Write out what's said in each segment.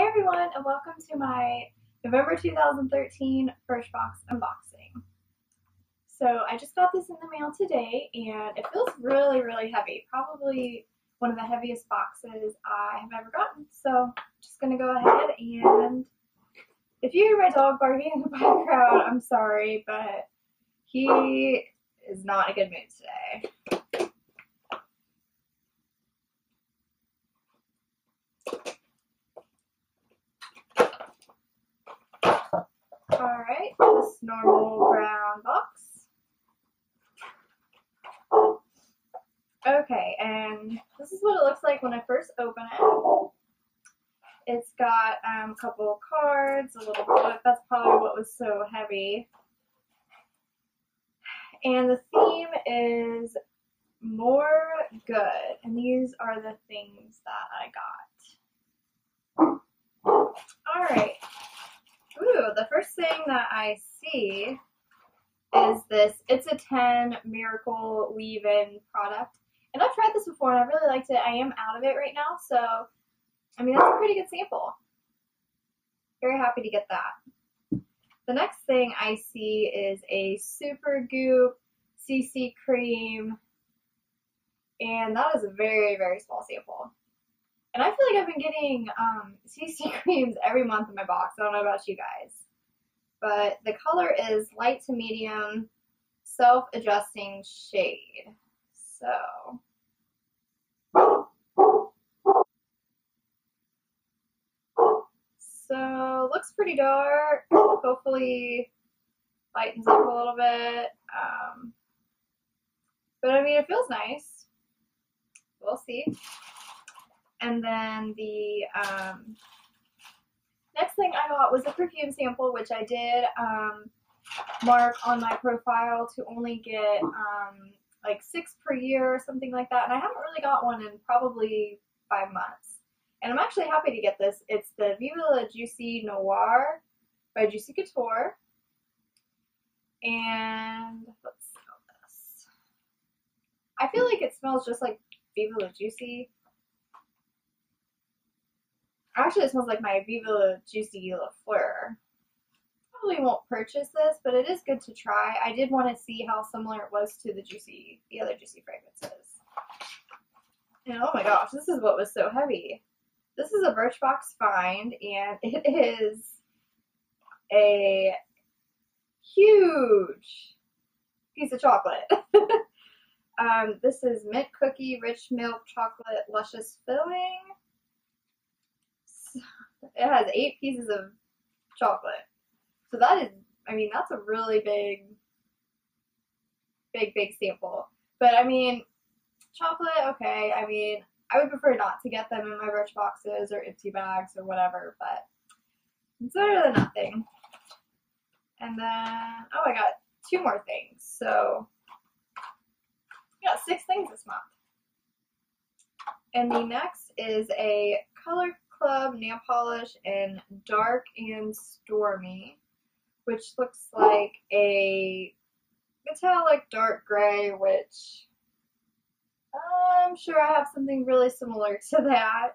Hey everyone, and welcome to my November 2013 Birchbox unboxing. So I just got this in the mail today, and it feels really, really heavy. Probably one of the heaviest boxes I have ever gotten. So just gonna go ahead and if you hear my dog barking in the background, I'm sorry, but he is not in a good mood today. Alright, this normal brown box. Okay, and this is what it looks like when I first open it. It's got um, a couple cards, a little book. That's probably what was so heavy. And the theme is more good. And these are the things that I got. Alright, Ooh, the first thing that I see is this It's a 10 Miracle Leave-In product. And I've tried this before and I really liked it. I am out of it right now, so I mean, that's a pretty good sample. Very happy to get that. The next thing I see is a Supergoop CC cream, and that is a very, very small sample. And I feel like I've been getting um, CC creams every month in my box. I don't know about you guys. But the color is light to medium, self-adjusting shade. So. So, looks pretty dark. Hopefully lightens up a little bit. Um, but I mean, it feels nice. We'll see. And then the um, next thing I got was a perfume sample, which I did um, mark on my profile to only get um, like six per year or something like that. And I haven't really got one in probably five months. And I'm actually happy to get this. It's the Viva La Juicy Noir by Juicy Couture. And let's smell this. I feel like it smells just like Viva La Juicy. Actually, it smells like my Viva Juicy La Fleur. Probably won't purchase this, but it is good to try. I did want to see how similar it was to the Juicy, the other Juicy fragrances. And oh my gosh, this is what was so heavy. This is a Birchbox find, and it is a huge piece of chocolate. um, this is mint cookie, rich milk, chocolate, luscious filling it has eight pieces of chocolate. So that is, I mean, that's a really big, big, big sample. But I mean, chocolate, okay. I mean, I would prefer not to get them in my Birch boxes or Ipsy bags or whatever, but it's better than nothing. And then, oh, I got two more things. So, I got six things this month. And the next is a color Club nail polish in Dark and Stormy, which looks like a metallic dark gray, which I'm sure I have something really similar to that.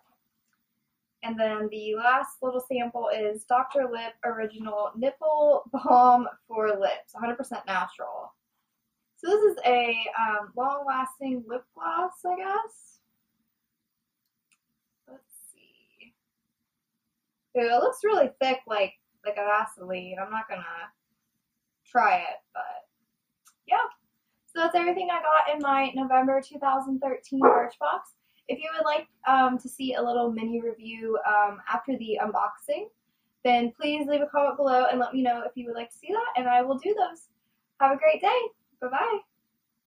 And then the last little sample is Dr. Lipp Original Nipple Balm for Lips, 100% natural. So this is a um, long-lasting lip gloss, I guess. It looks really thick, like like a Vaseline. I'm not gonna try it, but yeah. So that's everything I got in my November 2013 Birchbox. If you would like um, to see a little mini review um, after the unboxing, then please leave a comment below and let me know if you would like to see that, and I will do those. Have a great day. Bye bye.